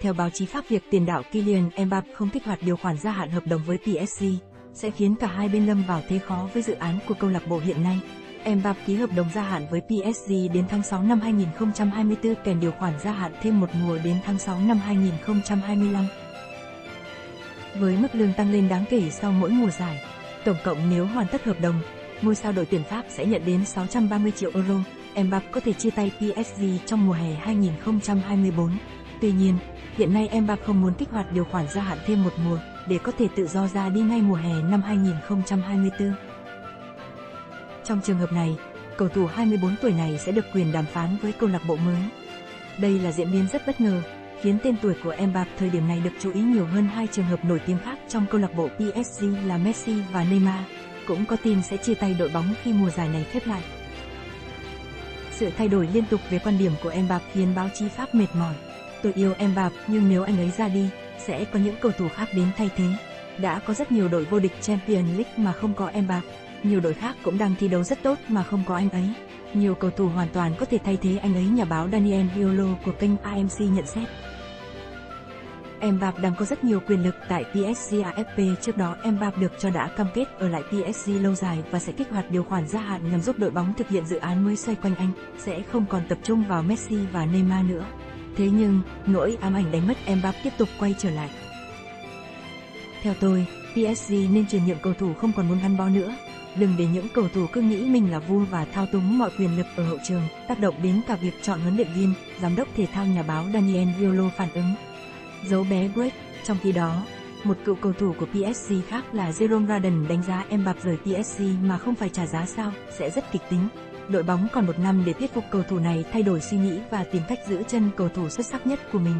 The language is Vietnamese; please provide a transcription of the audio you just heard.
Theo báo chí Pháp việc tiền đạo Kylian Mbappe không kích hoạt điều khoản gia hạn hợp đồng với PSG sẽ khiến cả hai bên lâm vào thế khó với dự án của câu lạc bộ hiện nay. Mbappe ký hợp đồng gia hạn với PSG đến tháng 6 năm 2024 kèm điều khoản gia hạn thêm một mùa đến tháng 6 năm 2025. Với mức lương tăng lên đáng kể sau mỗi mùa giải, tổng cộng nếu hoàn tất hợp đồng, ngôi sao đội tuyển Pháp sẽ nhận đến 630 triệu euro. Mbappe có thể chia tay PSG trong mùa hè 2024. Tuy nhiên, hiện nay em ba không muốn kích hoạt điều khoản gia hạn thêm một mùa để có thể tự do ra đi ngay mùa hè năm 2024. Trong trường hợp này, cầu thủ 24 tuổi này sẽ được quyền đàm phán với câu lạc bộ mới. Đây là diễn biến rất bất ngờ, khiến tên tuổi của Mbappé thời điểm này được chú ý nhiều hơn hai trường hợp nổi tiếng khác trong câu lạc bộ PSG là Messi và Neymar, cũng có tin sẽ chia tay đội bóng khi mùa giải này khép lại. Sự thay đổi liên tục về quan điểm của Mbappé khiến báo chí Pháp mệt mỏi. Tôi yêu Mbappe nhưng nếu anh ấy ra đi, sẽ có những cầu thủ khác đến thay thế. Đã có rất nhiều đội vô địch Champions League mà không có Mbappe. Nhiều đội khác cũng đang thi đấu rất tốt mà không có anh ấy. Nhiều cầu thủ hoàn toàn có thể thay thế anh ấy nhà báo Daniel Violo của kênh AMC nhận xét. Mbappe đang có rất nhiều quyền lực tại PSG AFP trước đó Mbappe được cho đã cam kết ở lại PSG lâu dài và sẽ kích hoạt điều khoản gia hạn nhằm giúp đội bóng thực hiện dự án mới xoay quanh anh, sẽ không còn tập trung vào Messi và Neymar nữa. Thế nhưng, nỗi ám ảnh đánh mất Mbappe tiếp tục quay trở lại. Theo tôi, PSG nên chuyển nhượng cầu thủ không còn muốn gắn bó nữa. Đừng để những cầu thủ cứ nghĩ mình là vua và thao túng mọi quyền lực ở hậu trường, tác động đến cả việc chọn huấn luyện viên, giám đốc thể thao nhà báo Daniel Violo phản ứng. Dấu bé break, trong khi đó, một cựu cầu thủ của PSG khác là Jerome Radon đánh giá Mbappe rời PSG mà không phải trả giá sao, sẽ rất kịch tính. Đội bóng còn một năm để thuyết phục cầu thủ này thay đổi suy nghĩ và tìm cách giữ chân cầu thủ xuất sắc nhất của mình.